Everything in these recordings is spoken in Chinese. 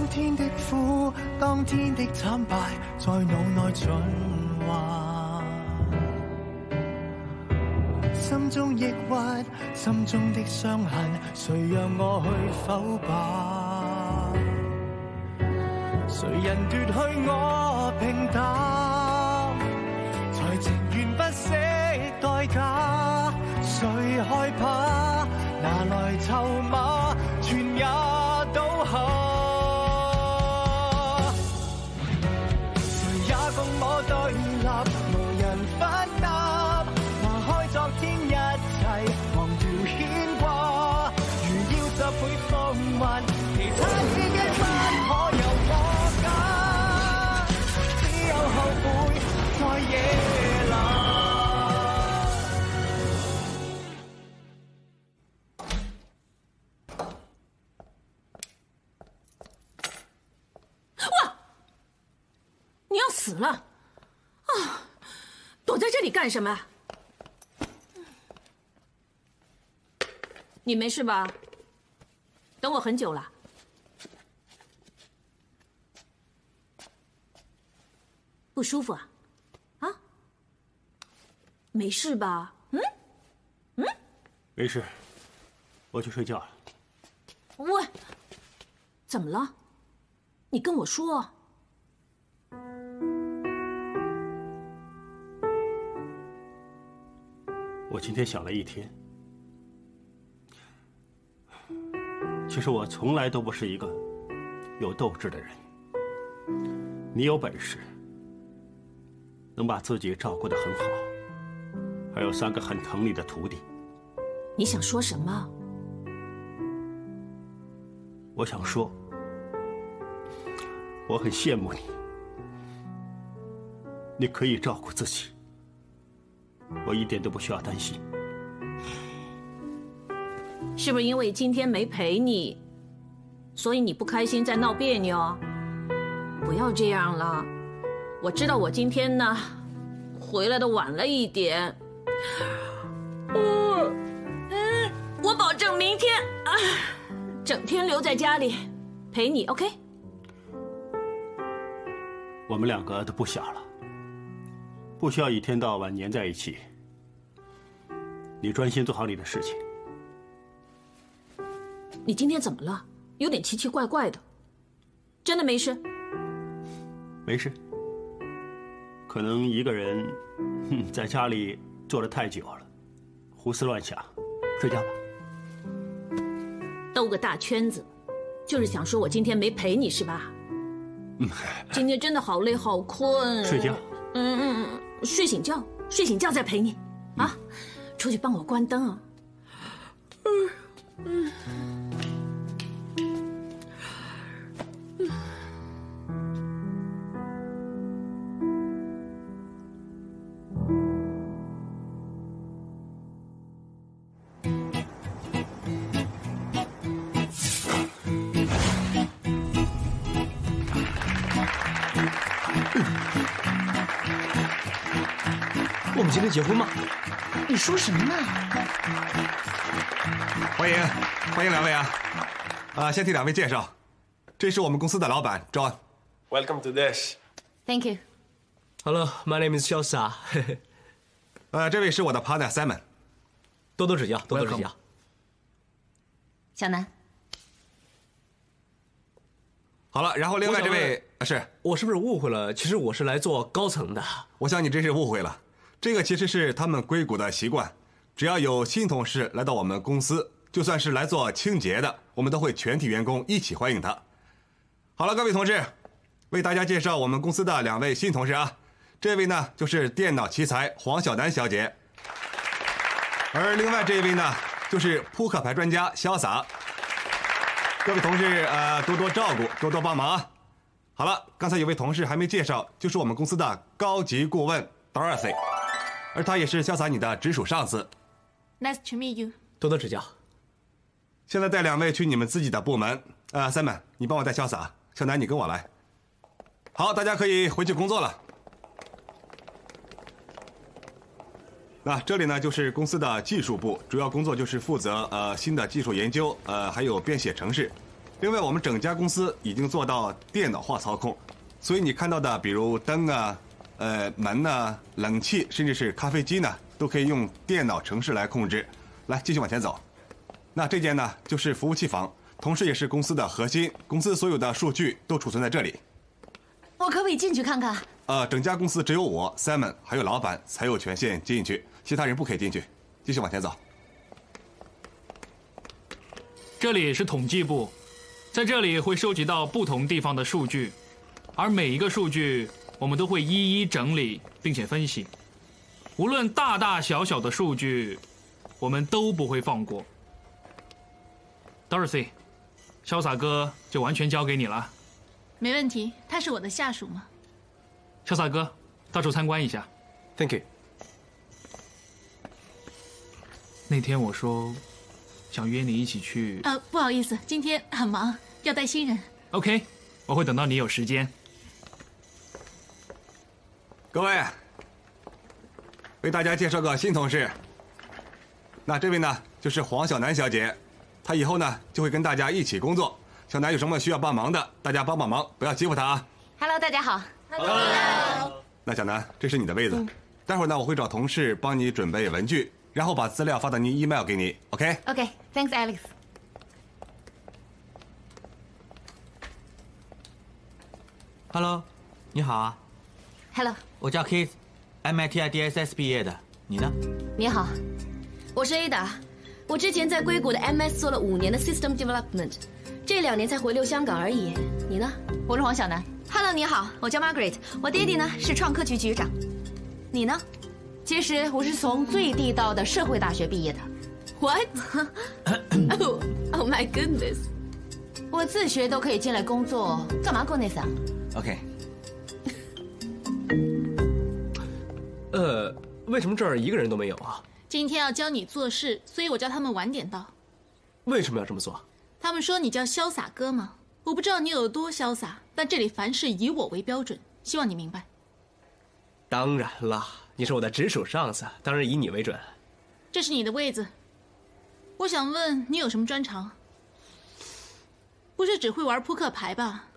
當天的苦，當天的慘敗，在腦內循環。心中抑鬱，心中的傷痕，誰讓我去否吧？誰人奪去我平淡，才情願不惜代價？誰害怕拿來籌碼，全也死了啊！躲在这里干什么？你没事吧？等我很久了。不舒服啊？啊？没事吧？嗯？嗯没事，我去睡觉了。喂，怎么了？你跟我说。我今天想了一天，其实我从来都不是一个有斗志的人。你有本事，能把自己照顾得很好，还有三个很疼你的徒弟。你想说什么？我想说，我很羡慕你，你可以照顾自己，我一点都不需要担心。是不是因为今天没陪你，所以你不开心，在闹别扭？不要这样了，我知道我今天呢，回来的晚了一点。嗯嗯，我保证明天啊，整天留在家里陪你，OK？我们两个都不小了，不需要一天到晚黏在一起。你专心做好你的事情。你今天怎么了？有点奇奇怪怪的，真的没事？没事，可能一个人哼在家里坐的太久了，胡思乱想，睡觉吧。兜个大圈子，就是想说我今天没陪你是吧？今天真的好累好困。睡觉。嗯嗯嗯，睡醒觉，睡醒觉再陪你。啊，出去帮我关灯啊。结婚吗？你说什么呢？欢迎，欢迎两位啊！啊，先替两位介绍，这是我们公司的老板 John。Welcome to this. Thank you。Hello, my name is 潇洒。呃，这位是我的 partner Simon。多多指教，多多指教。小南，好了，然后另外这位啊是，我是不是误会了？其实我是来做高层的。我想你真是误会了，这个其实是他们硅谷的习惯，只要有新同事来到我们公司，就算是来做清洁的，我们都会全体员工一起欢迎他。好了，各位同事，为大家介绍我们公司的两位新同事啊，这位呢就是电脑奇才黄晓楠小姐，而另外这一位呢就是扑克牌专家潇洒。各位同事，呃，多多照顾，多多帮忙啊。好了，刚才有位同事还没介绍，就是我们公司的高级顾问 Dorothy，而他也是潇洒你的直属上司。Nice to meet you。多多指教。现在带两位去你们自己的部门。呃，Simon，你帮我带潇洒，小南你跟我来。好，大家可以回去工作了。那这里呢就是公司的技术部，主要工作就是负责呃新的技术研究，呃还有编写程式。另外，我们整家公司已经做到电脑化操控，所以你看到的，比如灯啊、呃门呢、冷气，甚至是咖啡机呢，都可以用电脑程式来控制。来，继续往前走。那这间呢，就是服务器房，同时也是公司的核心，公司所有的数据都储存在这里。我可不可以进去看看？呃，整家公司只有我 Simon 还有老板才有权限进去，其他人不可以进去。继续往前走。这里是统计部，在这里会收集到不同地方的数据，而每一个数据我们都会一一整理并且分析，无论大大小小的数据，我们都不会放过。Dorothy，潇洒哥就完全交给你了。没问题，他是我的下属嘛。潇洒哥，到处参观一下。Thank you。那天我说想约你一起去呃，不好意思，今天很忙，要带新人。，OK，我会等到你有时间。各位，为大家介绍个新同事。那这位呢，就是黄小楠小姐，她以后呢就会跟大家一起工作。小楠有什么需要帮忙的，大家帮帮忙，不要欺负她啊。Hello，大家好。那小楠，这是你的位子，待会儿呢我会找同事帮你准备文具，然后把资料发到您 email 给你，OK？OK，Thanks、Alex。Hello，你好啊，Hello，我叫 Keith，MIT IDSS 毕业的，你呢？你好。我是 Ada，我之前在硅谷的 MS 做了五年的 System Development，这两年才回流香港而已。你呢我是黄晓楠。？Hello，你好，我叫 Margaret，我爹地呢是创科局局长。你呢其实我是从最地道的社会大学毕业的，？What？oh, oh my goodness！我自学都可以进来工作，干嘛过那啊？OK，呃，为什么这儿一个人都没有啊？今天要教你做事，所以我叫他们晚点到。为什么要这么做？他们说你叫潇洒哥吗？我不知道你有多潇洒，但这里凡事以我为标准，希望你明白。当然了，你是我的直属上司，当然以你为准。这是你的位子。我想问你有什么专长？不是只会玩扑克牌吧？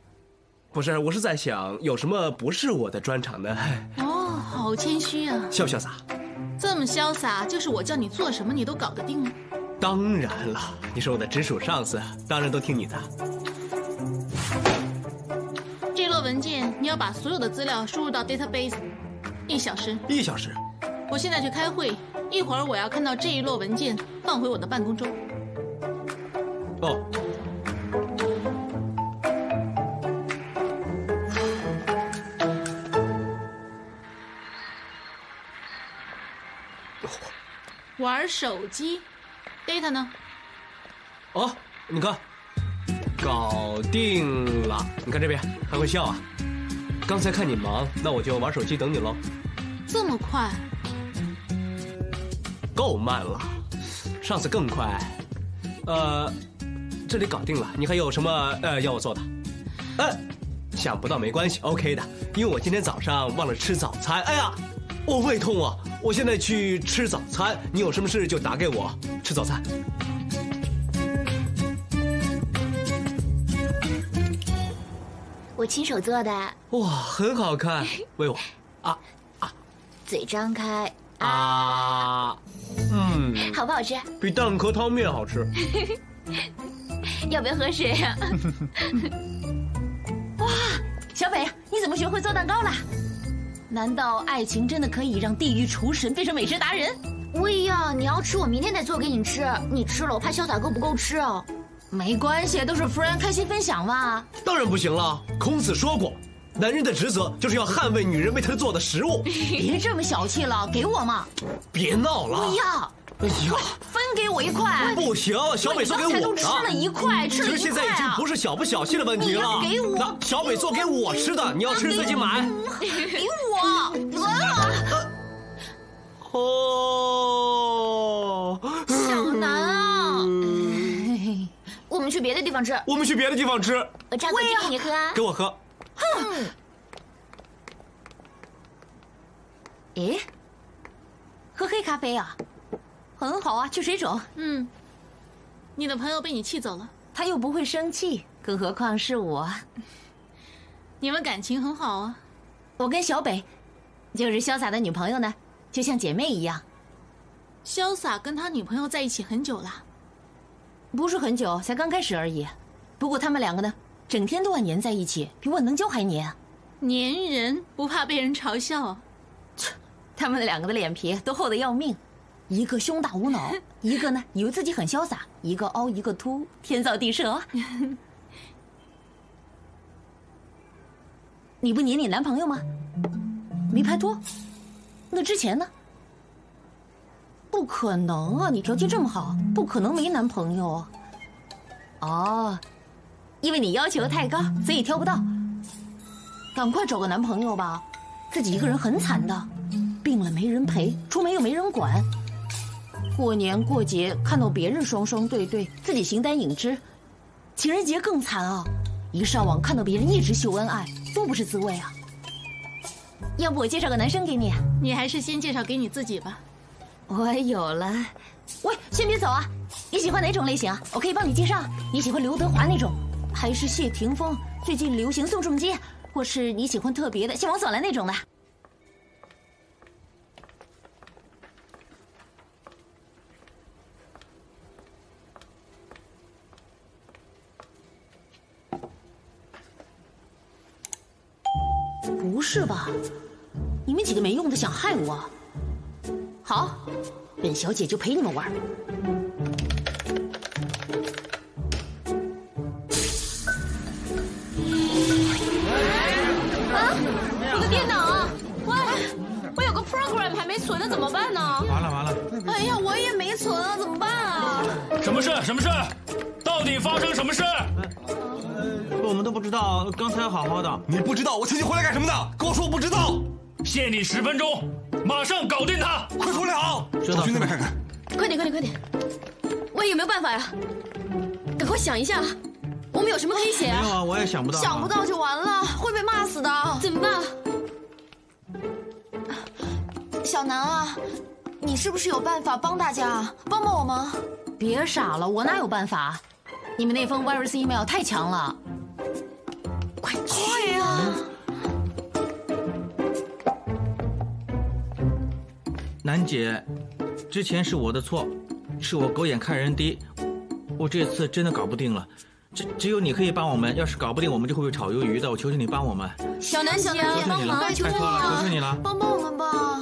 不是，我是在想有什么不是我的专长呢？哦，好谦虚啊！潇不潇洒？这么潇洒，就是我叫你做什么你都搞得定吗？当然了，你是我的直属上司，当然都听你的。这摞文件你要把所有的资料输入到 database，一小时。一小时，我现在去开会，一会儿我要看到这一摞文件放回我的办公桌。哦，玩手机，data 呢？哦，你看，搞定了。你看这边，还会笑啊？刚才看你忙，那我就玩手机等你喽。这么快？够慢了，上次更快。呃，这里搞定了，你还有什么呃要我做的？哎，想不到没关系，OK 的，因为我今天早上忘了吃早餐。哎呀，我胃痛啊！我现在去吃早餐，你有什么事就打给我吃早餐。我亲手做的，哇，很好看，喂我 啊啊嘴张开，啊，嗯，好不好吃？比蛋壳汤面好吃。要不要喝水呀、哇小北，你怎么学会做蛋糕了？难道爱情真的可以让地狱厨神变成美食达人？喂呀，你要吃我明天再做给你吃，你吃了我怕潇洒哥不够吃哦。没关系，都是 friend，开心分享嘛。当然不行了，孔子说过，男人的职责就是要捍卫女人为他做的食物。别这么小气了，给我嘛！别闹了！不要，哎呀，分给我一块。不行，小北做给我都吃了一块，吃了一其实现在已经块啊！不是小不小气的问题了。你给我那小北做给我吃的，你要吃自己买。给我，得了，哦，小南啊！我们去别的地方吃，我们去别的地方吃，我榨果汁给你喝啊给。我喝。诶，喝黑咖啡啊，很好啊，去水肿，嗯，你的朋友被你气走了。他又不会生气，更何况是我。你们感情很好啊。我跟小北，就是潇洒的女朋友呢，就像姐妹一样。潇洒跟他女朋友在一起很久了，不是很久，才刚开始而已。不过他们两个呢，整天都要黏在一起，比我能胶还黏。粘人不怕被人嘲笑。切，他们两个的脸皮都厚得要命，一个胸大无脑，一个呢以为自己很潇洒，一个凹一个凸，天造地设。你不黏你男朋友吗？没拍拖？那之前呢？不可能啊！你条件这么好，不可能没男朋友。哦，因为你要求太高，所以挑不到。赶快找个男朋友吧，自己一个人很惨的，病了没人陪，出门又没人管。过年过节看到别人双双对对，自己形单影只。情人节更惨啊，一上网看到别人一直秀恩爱，多不是滋味啊。要不我介绍个男生给你？你还是先介绍给你自己吧。我有了。喂，先别走啊！你喜欢哪种类型啊？我可以帮你介绍。你喜欢刘德华那种，还是谢霆锋？最近流行宋仲基。或是你喜欢特别的，像王祖蓝那种的。不是吧？你们几个没用的想害我？好，本小姐就陪你们玩。存了怎么办呢？完了完了！哎呀，我也没存啊，怎么办啊？什么事？什么事？到底发生什么事？我们都不知道，刚才好好的。你不知道我请你回来干什么的？跟我说我不知道。限你十分钟，马上搞定他！快出来啊！我去那边看看。快点快点快点！喂，有没有办法呀？赶快想一下，我们有什么可以写啊？没有啊，我也想不到。想不到就完了，会被骂死的。怎么办？小南啊，你是不是有办法帮大家啊帮帮我吗？别傻了，我哪有办法？你们那封 virus email 太强了，快去呀！楠姐，之前是我的错，是我狗眼看人低，我这次真的搞不定了，只只有你可以帮我们，要是搞不定，我们就会被炒鱿鱼的。我求求你帮我们，小南，小南，帮忙，拜托了，求求你了，帮帮我们吧。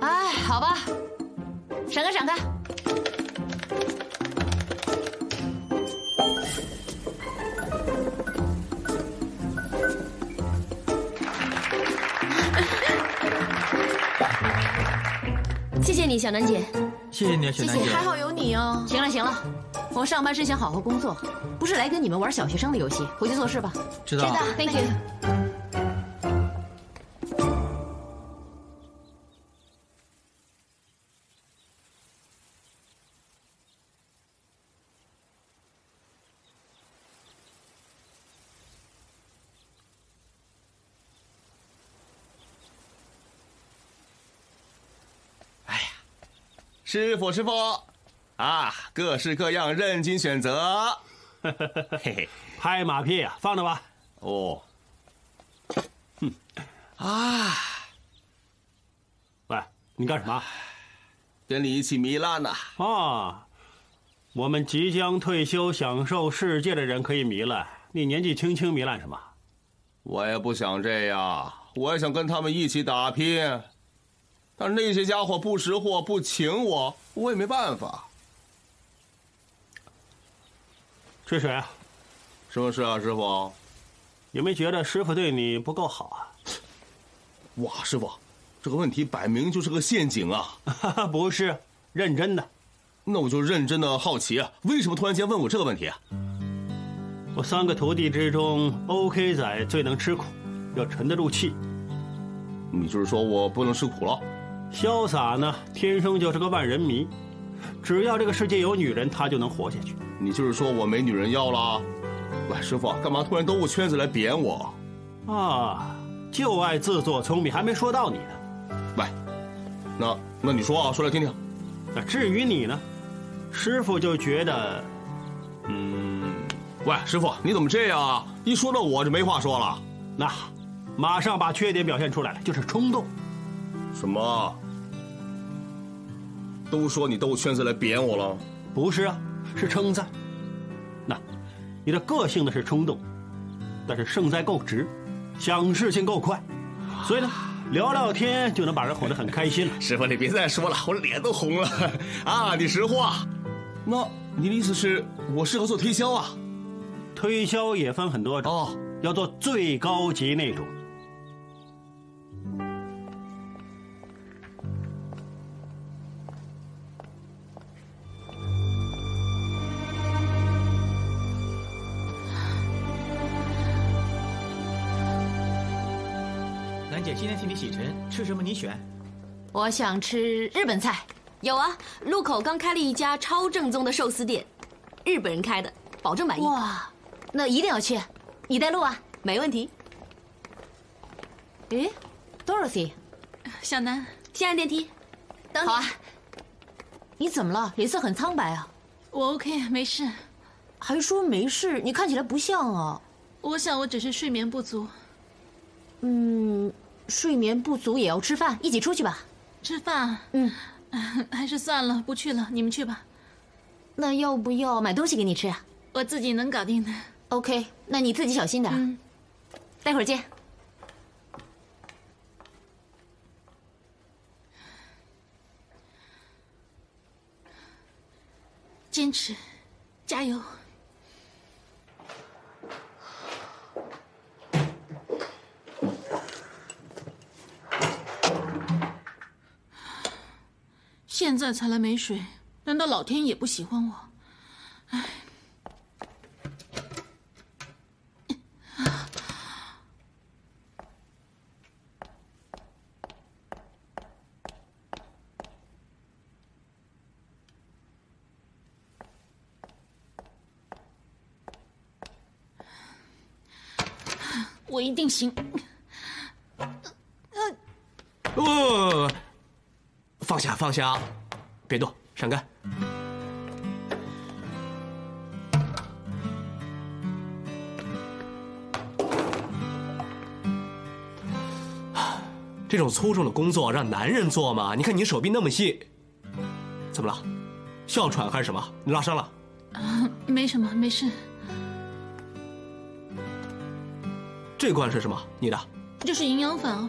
哎，好吧，闪开闪开！谢谢你，小南姐。谢谢你，小南姐。还好有你哦。行了行了，我上班是想好好工作，不是来跟你们玩小学生的游戏。回去做事吧。知道。知道，Thank you。师傅，师傅，啊，各式各样，任君选择。嘿嘿，拍马屁啊，放着吧。哦，哼，啊，喂，你干什么？跟你一起糜烂呢。啊，我们即将退休享受世界的人可以糜烂，你年纪轻轻糜烂什么？我也不想这样，我也想跟他们一起打拼。但是那些家伙不识货，不请我，我也没办法。吹水啊？什么事啊，师傅？有没有觉得师傅对你不够好啊？哇，师傅，这个问题摆明就是个陷阱啊！不是，认真的。那我就认真的好奇啊，为什么突然间问我这个问题啊？我三个徒弟之中，OK 仔最能吃苦，要沉得住气。你就是说我不能吃苦了？潇洒呢，天生就是个万人迷，只要这个世界有女人，他就能活下去。你就是说我没女人要了？喂，师傅，干嘛突然兜个圈子来贬我？啊，就爱自作聪明，还没说到你呢。喂，那那你说啊，说来听听。那至于你呢，师傅就觉得，嗯，喂，喂，师傅，你怎么这样啊？一说到我就没话说了。那，马上把缺点表现出来了，就是冲动。什么？都说你兜圈子来贬我了？不是啊，是称赞。那，你的个性呢是冲动，但是胜在够直，想事情够快，所以呢，聊聊天就能把人哄得很开心了。师傅，你别再说了，我脸都红了。啊，你实话。那你的意思是我适合做推销啊？推销也分很多种，哦，要做最高级那种。今天替你洗尘，吃什么你选。我想吃日本菜。有啊，路口刚开了一家超正宗的寿司店，日本人开的，保证满意。哇，那一定要去。你带路啊？没问题。诶，Dorothy，小南，先按电梯。等好啊。你怎么了？脸色很苍白啊。我 OK，没事。还说没事？你看起来不像啊。我想我只是睡眠不足。嗯，睡眠不足也要吃饭，一起出去吧。吃饭？嗯，还是算了，不去了，你们去吧。那要不要买东西给你吃啊？我自己能搞定的。OK，那你自己小心点。嗯，待会儿见。坚持，加油。现在才来没水，难道老天也不喜欢我？哎。我一定行。哦，放下放下，别动，闪开。这种粗重的工作让男人做吗？你看你手臂那么细，怎么了？哮喘还是什么？你拉伤了？啊没什么，没事。这罐是什么？你的？这是营养粉啊。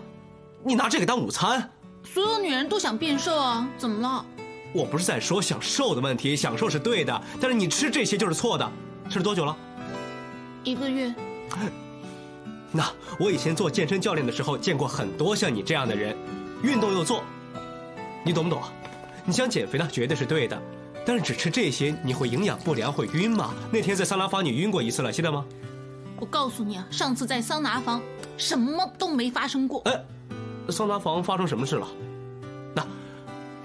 你拿这个当午餐？所有女人都想变瘦啊，怎么了？我不是在说想瘦的问题，想瘦是对的，但是你吃这些就是错的。吃了多久了？一个月。那我以前做健身教练的时候，见过很多像你这样的人，运动又做，你懂不懂啊？你想减肥呢绝对是对的，但是只吃这些，你会营养不良，会晕吗？那天在桑拿房你晕过一次了，记得吗？我告诉你啊，上次在桑拿房，什么都没发生过。哎，桑拿房发生什么事了？那，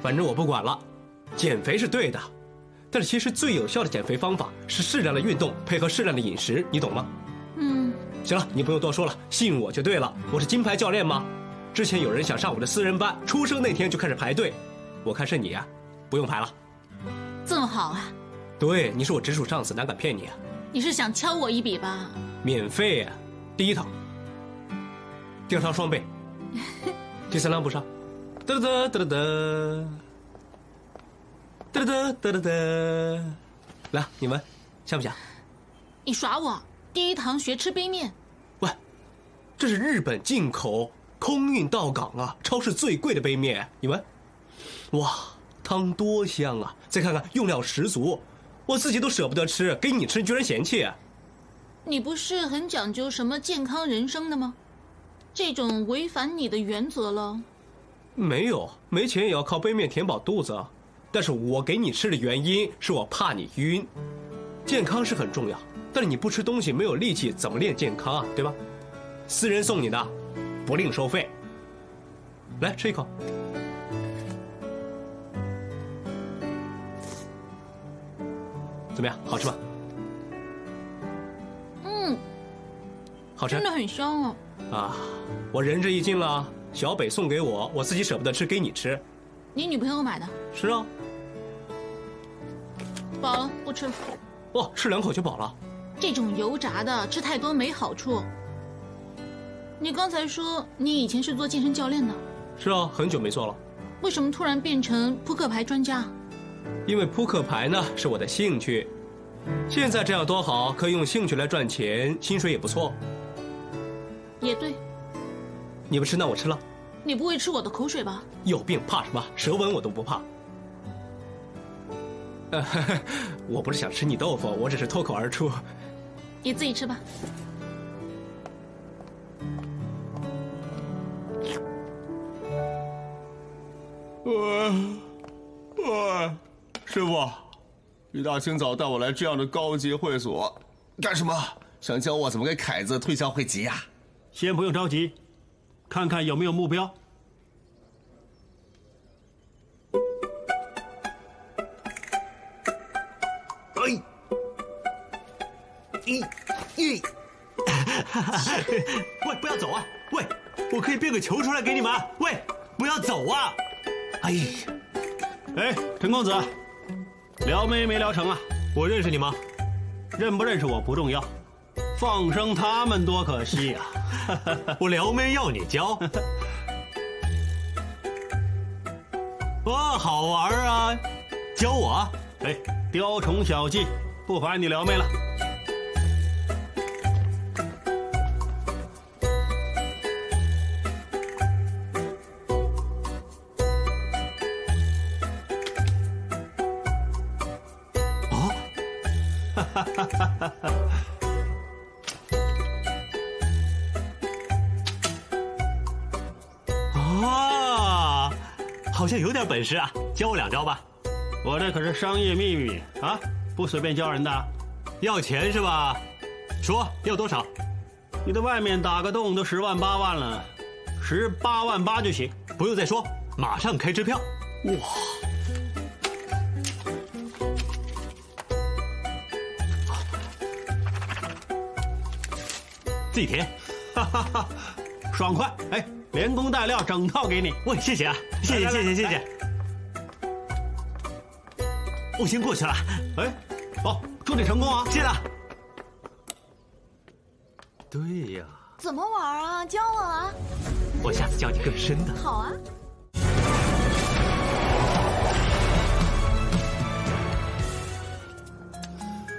反正我不管了。减肥是对的，但是其实最有效的减肥方法是适量的运动配合适量的饮食，你懂吗？嗯，行了，你不用多说了，信我就对了。我是金牌教练吗？之前有人想上我的私人班，出生那天就开始排队，我看是你呀、不用排了。这么好啊？对，你是我直属上司，哪敢骗你啊？你是想敲我一笔吧？免费啊、第一堂，第二堂双倍，第三辆不上。哒哒哒哒哒，哒哒哒哒哒，来，你闻，香不香？你耍我？第一堂学吃杯面，喂，这是日本进口空运到港啊，超市最贵的杯面，你闻，哇，汤多香啊！再看看用料十足，我自己都舍不得吃，给你吃居然嫌弃。你不是很讲究什么健康人生的吗？这种违反你的原则了。没有，没钱也要靠杯面填饱肚子啊。但是我给你吃的原因是我怕你晕，健康是很重要，但是你不吃东西没有力气怎么练健康啊？对吧？私人送你的，不另收费。来吃一口。怎么样？好吃吗？嗯，好吃真的很香哦。啊！我仁至义尽了，小北送给我，我自己舍不得吃，给你吃。你女朋友买的？是啊。饱了，不吃了。哦，吃两口就饱了。这种油炸的吃太多没好处。你刚才说你以前是做健身教练的，是啊，很久没做了。为什么突然变成扑克牌专家？因为扑克牌呢是我的兴趣，现在这样多好，可以用兴趣来赚钱，薪水也不错。也对，你不吃，那我吃了。你不会吃我的口水吧？有病怕什么？舌吻我都不怕。呃，我不是想吃你豆腐，我只是脱口而出。你自己吃吧。我，我，师傅，一大清早带我来这样的高级会所，干什么？想教我怎么给凯子推销会籍呀？先不用着急，看看有没有目标。哎，一，一，喂，不要走啊！喂，我可以变个球出来给你们。喂，不要走啊！哎呀，哎，陈公子，撩妹没撩成啊？我认识你吗？认不认识我不重要，放生他们多可惜呀！我撩妹要你教，多，好玩啊！教我啊！哎，雕虫小技，不烦你撩妹了。哦，哈哈哈哈哈好像有点本事啊！教我两招吧。我这可是商业秘密啊，不随便教人的。要钱是吧？说要多少？你在外面打个洞都十万八万了，十八万八就行。不用再说，马上开支票。哇！自己填，哈哈哈，爽快！哎，连工带料，整套给你。喂，谢谢啊，谢谢谢谢谢谢。我先过去了。哎，好，祝你成功啊！谢了。对呀。怎么玩啊？教我啊！我下次教你更深的。好啊。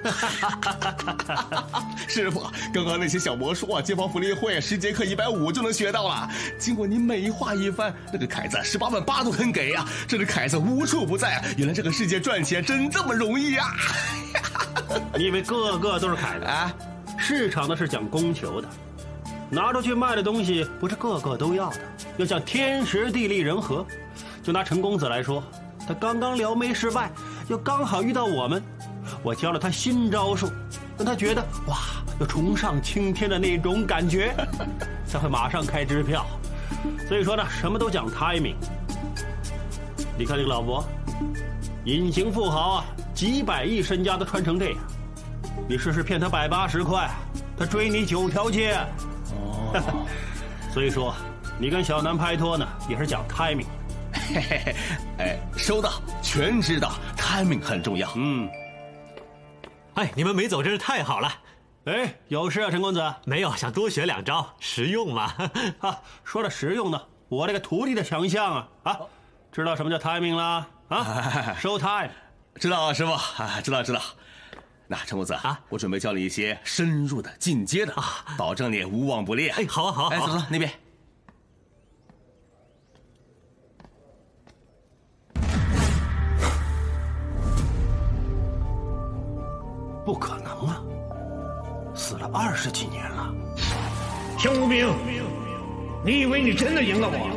师傅，刚刚那些小魔术啊，街坊福利会十节课一百五就能学到了。经过您美化一番，那个凯子十八万八都肯给呀！这个凯子无处不在啊！原来这个世界赚钱真这么容易呀！你以为个个都是凯子 啊？市场的是讲供求的，拿出去卖的东西不是个个都要的，要讲天时地利人和。就拿陈公子来说，他刚刚撩妹失败，又刚好遇到我们。我教了他新招数，让他觉得哇，要重上青天的那种感觉，才会马上开支票。所以说呢，什么都讲 timing。你看这个老伯，隐形富豪啊，几百亿身家都穿成这样，你试试骗他百八十块，他追你九条街。哦，所以说，你跟小南拍拖呢，也是讲 timing。嘿嘿嘿，哎，收到，全知道，timing 很重要。嗯。哎，你们没走真是太好了。哎，有事啊，陈公子？没有，想多学两招，实用嘛。啊，说了实用呢，我这个徒弟的强项啊啊，知道什么叫 timing 啦？啊，show time，知道啊，师傅啊，知道知道。那陈公子啊，我准备教你一些深入的、进阶的啊，保证你无往不利。哎，好啊好啊，哎，走走那边。不可能啊！死了二十几年了。田无名，你以为你真的赢了我？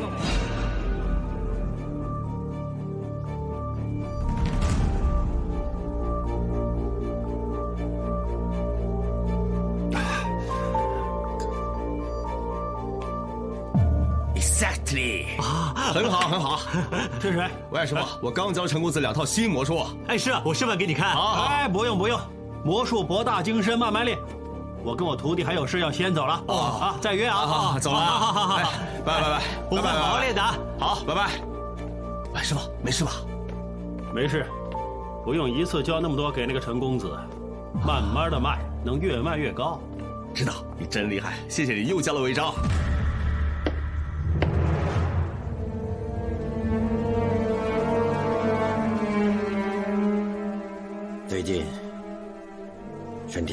啊，很好很好。这是谁？喂，师傅，我刚教陈公子两套新魔术。哎，是啊，我示范给你看。好，哎，不用不用，魔术博大精深，慢慢练。我跟我徒弟还有事要先走了。哦，啊，再约啊。好，走了。好好好好，拜拜拜拜，我会好好练的。好，拜拜。哎，师傅，没事吧？没事，不用一次教那么多给那个陈公子，慢慢的卖，能越卖越高。知道，你真厉害，谢谢你又教了我一招。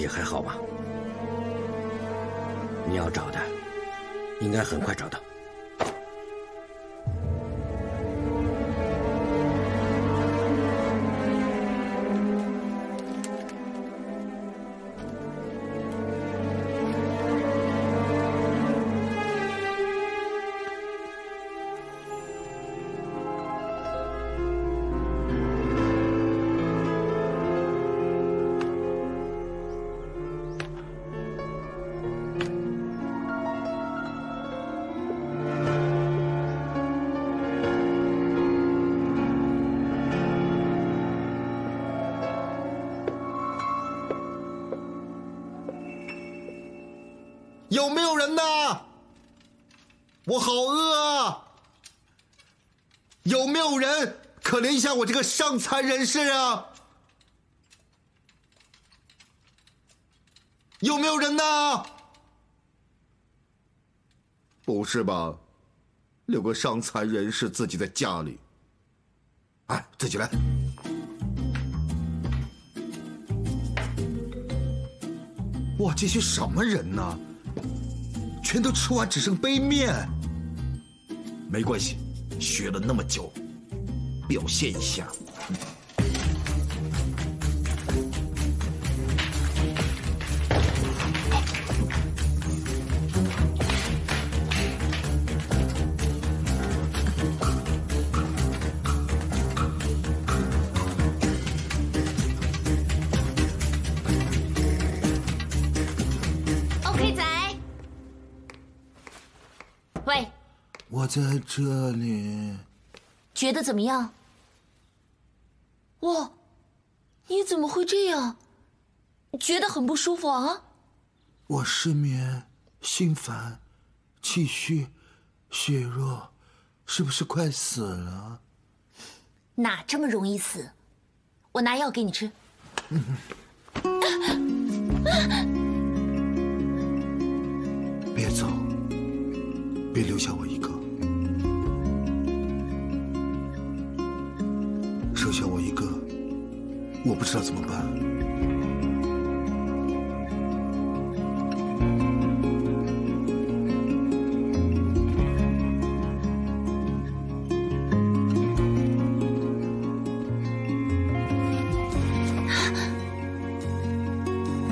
你还好吧？你要找的，应该很快找到。有没有人呐？我好饿啊！有没有人可怜一下我这个伤残人士啊？有没有人呐？不是吧？留个伤残人士自己在家里，哎，自己来。哇，这些什么人呢？全都吃完，只剩杯面。没关系，学了那么久，表现一下。我在这里。觉得怎么样？哇，你怎么会这样？觉得很不舒服啊？我失眠、心烦、气虚、血弱，是不是快死了？哪这么容易死？我拿药给你吃。别走，别留下我一个，我不知道怎么办。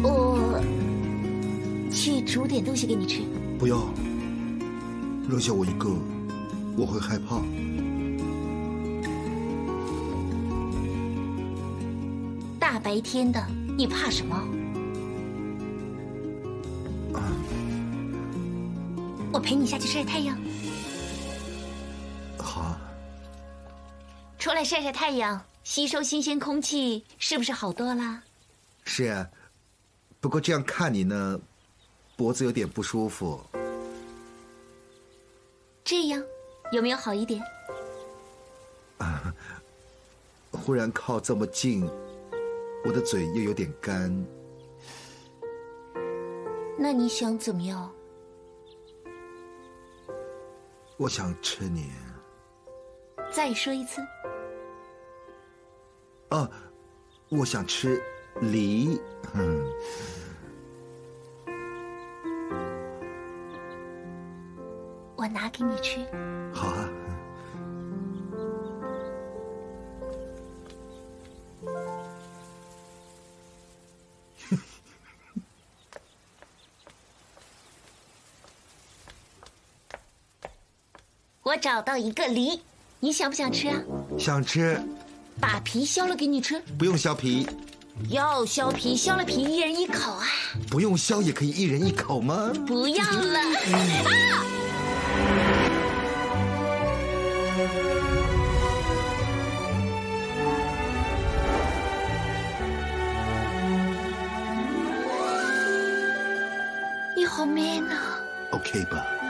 我去煮点东西给你吃。不要，扔下我一个，我会害怕。大白天的，你怕什么？我陪你下去晒太阳。好，出来晒晒太阳，吸收新鲜空气，是不是好多了？是啊，不过这样看你呢，脖子有点不舒服。这样有没有好一点？啊，忽然靠这么近，我的嘴又有点干。那你想怎么样？我想吃你。再说一次。啊，我想吃梨。嗯，我拿给你吃。好啊。我找到一个梨，你想不想吃啊？想吃，把皮削了给你吃。不用削皮。要削皮，削了皮一人一口啊！不用削也可以一人一口吗？不要了啊！你好 man 啊！OK 吧。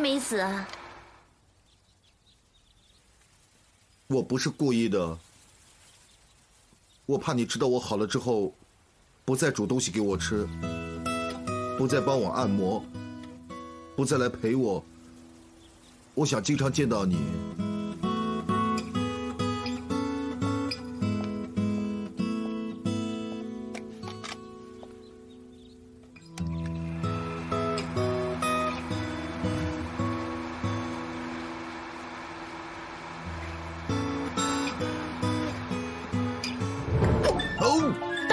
没死啊？我不是故意的，我怕你知道我好了之后，不再煮东西给我吃，不再帮我按摩，不再来陪我。我想经常见到你。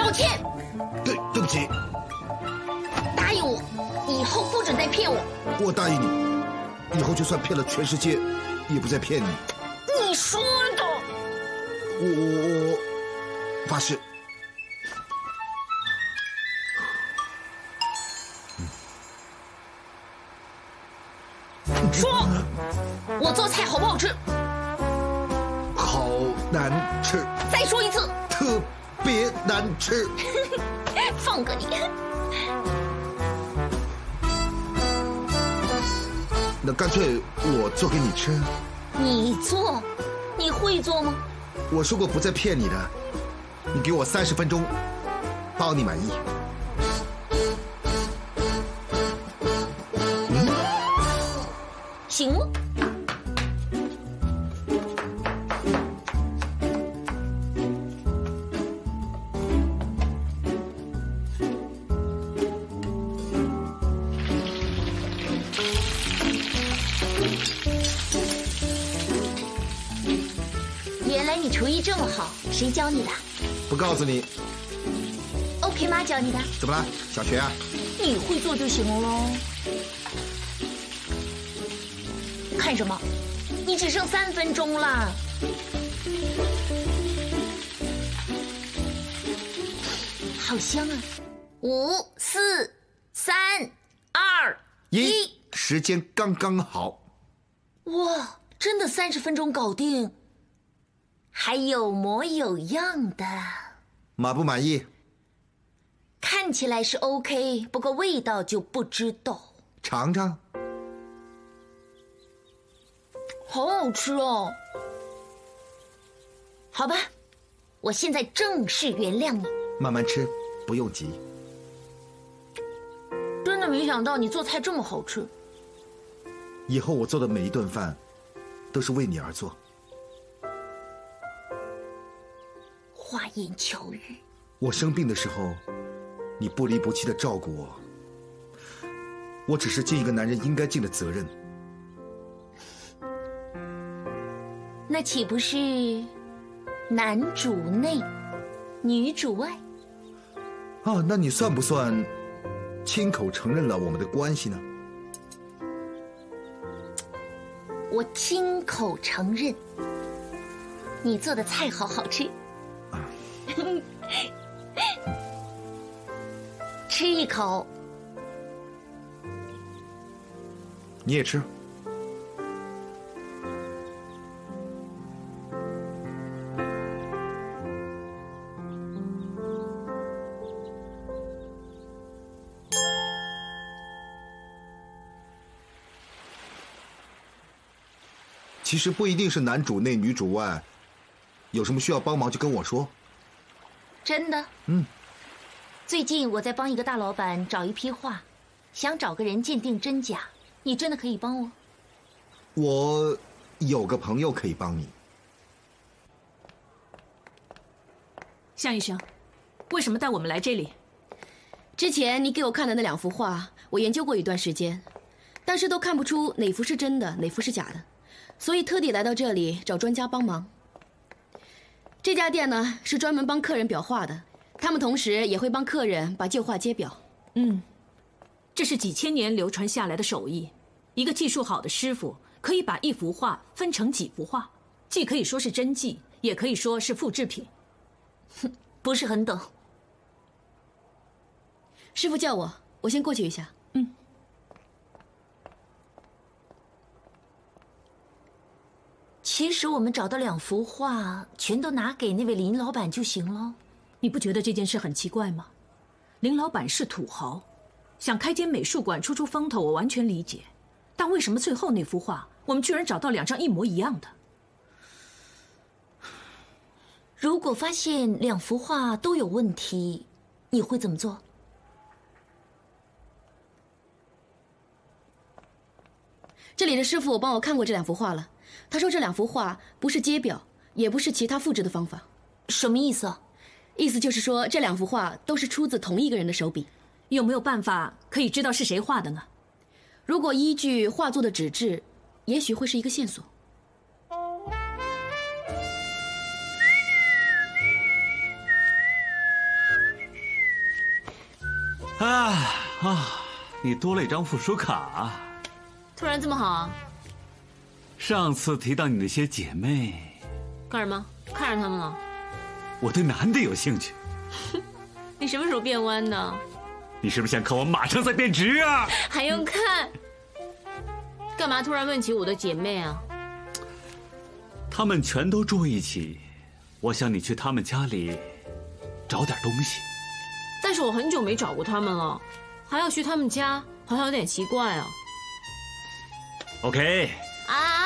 道歉，对，对不起，答应我，以后不准再骗我。我答应你，以后就算骗了全世界，也不再骗你。你说的。我我我发誓。吃。放过你。那干脆我做给你吃。你做？你会做吗？我说过不再骗你的，你给我三十分钟，包你满意。教你的不告诉你，？OK 妈教你的？怎么了？小学啊？你会做就行喽。看什么？你只剩三分钟了。好香啊！五、四、三、二、一，时间刚刚好。哇，真的三十分钟搞定，还有模有样的。满不满意？看起来是 OK，不过味道就不知道。尝尝。好好吃哦。好吧，我现在正式原谅你。慢慢吃，不用急。真的没想到你做菜这么好吃。以后我做的每一顿饭，都是为你而做。花言巧语，我生病的时候，你不离不弃的照顾我。我只是尽一个男人应该尽的责任。那岂不是男主内，女主外？啊，那你算不算亲口承认了我们的关系呢？我亲口承认，你做的菜好好吃。吃一口，你也吃。其实不一定是男主内女主外，有什么需要帮忙就跟我说。真的。嗯。最近我在帮一个大老板找一批画，想找个人鉴定真假，你真的可以帮我？我有个朋友可以帮你。向医生，为什么带我们来这里？之前你给我看的那两幅画，我研究过一段时间，但是都看不出哪幅是真的，哪幅是假的，所以特地来到这里找专家帮忙。这家店呢是专门帮客人裱画的，他们同时也会帮客人把旧画揭裱。嗯，这是几千年流传下来的手艺。一个技术好的师傅可以把一幅画分成几幅画，既可以说是真迹，也可以说是复制品。哼，不是很懂。师傅叫我，我先过去一下。嗯。其实我们找到两幅画，全都拿给那位林老板就行了。你不觉得这件事很奇怪吗？林老板是土豪，想开间美术馆出出风头，我完全理解。但为什么最后那幅画，我们居然找到两张一模一样的？如果发现两幅画都有问题，你会怎么做？这里的师傅帮我看过这两幅画了，他说这两幅画不是揭表，也不是其他复制的方法。什么意思？意思就是说这两幅画都是出自同一个人的手笔。有没有办法可以知道是谁画的呢？如果依据画作的纸质，也许会是一个线索。啊啊！你多了一张附属卡。突然这么好啊？上次提到你那些姐妹，干什么？看上他们了？我对男的有兴趣。你什么时候变弯的？你是不是想看我马上再变直啊？还用看？干嘛突然问起我的姐妹啊？她们全都住一起，我想你去她们家里找点东西。但是我很久没找过他们了，还要去他们家，好像有点奇怪啊。OK。啊！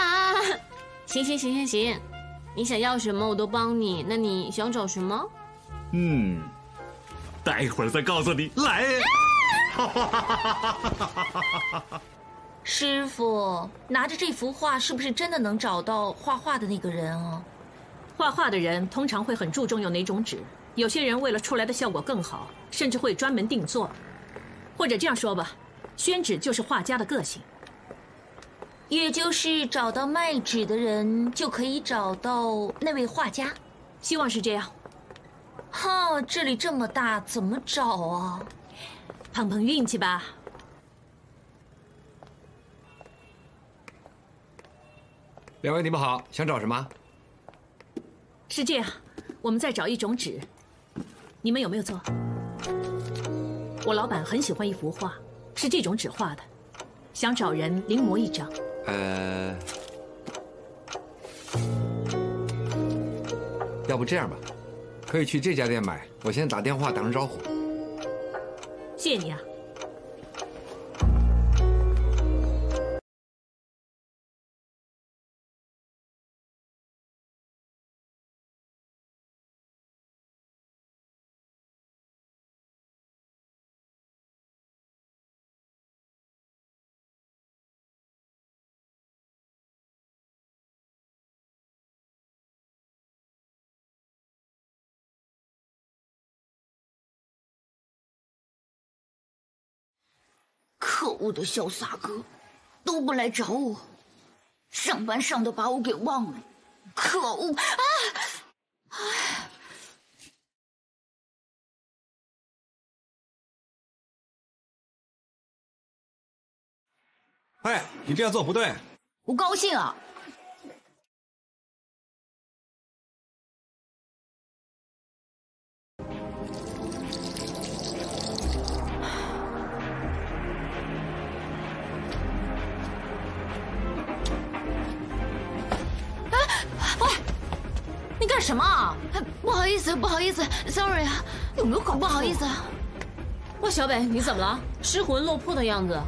行行行行行，你想要什么我都帮你。那你想找什么？嗯，待会儿再告诉你。来。师傅，拿着这幅画，是不是真的能找到画画的那个人啊？画画的人通常会很注重用哪种纸，有些人为了出来的效果更好，甚至会专门定做。或者这样说吧，宣纸就是画家的个性。也就是找到卖纸的人，就可以找到那位画家。希望是这样。哈，这里这么大，怎么找啊？碰碰运气吧。两位你们好，想找什么？是这样，我们在找一种纸，你们有没有做？我老板很喜欢一幅画，是这种纸画的，想找人临摹一张。呃，要不这样吧，可以去这家店买，我先打电话打声招呼。谢谢你啊。可恶的潇洒哥，都不来找我，上班上的把我给忘了，可恶啊！唉。哎，你这样做不对。我高兴啊！干什么啊？不好意思，不好意思，sorry 啊，有没有搞不好意思？哇，小北，你怎么了？失魂落魄的样子，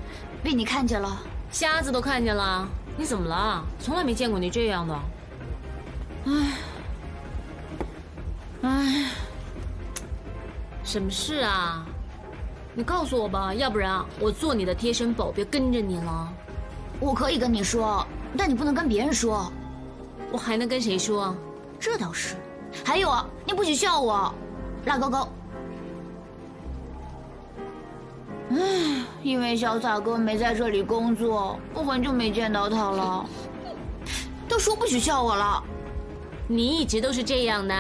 被你看见了，瞎子都看见了。你怎么了？从来没见过你这样的。唉，唉，什么事啊？你告诉我吧，要不然我做你的贴身保镖跟着你了。我可以跟你说，但你不能跟别人说。我还能跟谁说？这倒是，还有啊，你不许笑我，拉高高。唉，因为潇洒哥没在这里工作，我很久没见到他了。都说不许笑我了，你一直都是这样的。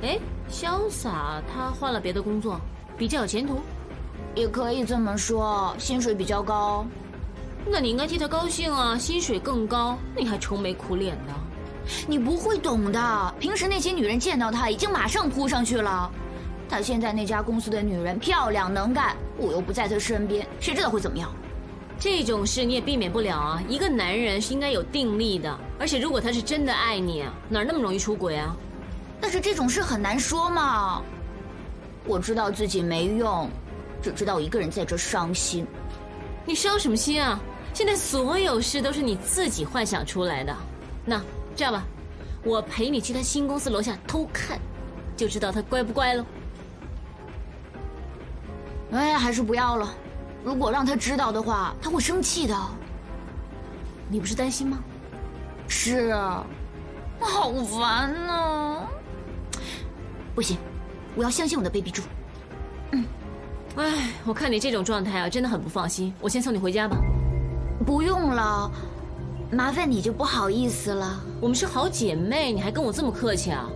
哎，潇洒他换了别的工作，比较有前途，也可以这么说，薪水比较高。那你应该替他高兴啊，薪水更高，你还愁眉苦脸的。你不会懂的。平时那些女人见到他，已经马上扑上去了。他现在那家公司的女人漂亮能干，我又不在他身边，谁知道会怎么样？这种事你也避免不了啊。一个男人是应该有定力的，而且如果他是真的爱你，哪那么容易出轨啊？但是这种事很难说嘛。我知道自己没用，只知道我一个人在这伤心。你伤什么心啊？现在所有事都是你自己幻想出来的。那这样吧，我陪你去他新公司楼下偷看，就知道他乖不乖了。哎呀，还是不要了。如果让他知道的话，他会生气的。你不是担心吗？是啊，好烦呢。不行，我要相信我的 baby 猪。嗯，哎，我看你这种状态啊，真的很不放心。我先送你回家吧。不用了，麻烦你就不好意思了。我们是好姐妹，你还跟我这么客气啊？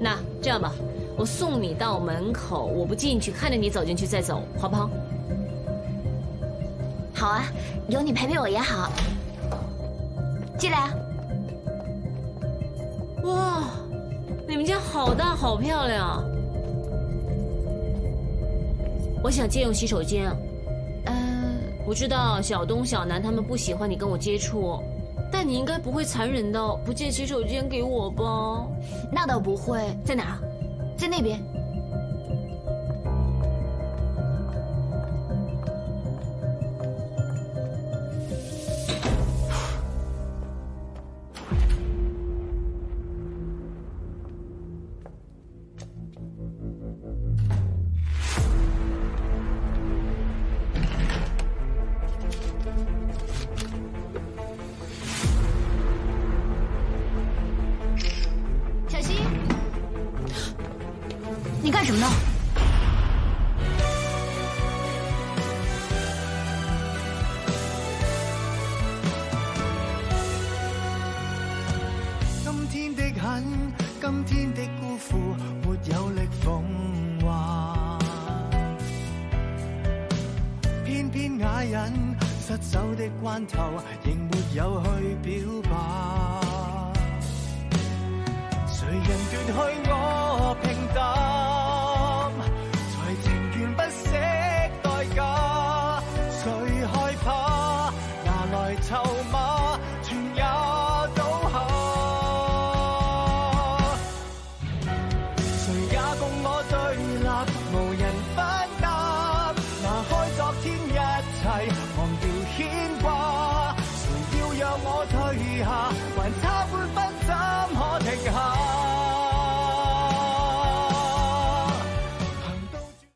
那这样吧，我送你到门口，我不进去，看着你走进去再走，好不好？好啊，有你陪陪我也好。进来啊！哇，你们家好大，好漂亮。我想借用洗手间。我知道小东、小南他们不喜欢你跟我接触，但你应该不会残忍到不借洗手间给我吧？那倒不会。在哪？在那边。头。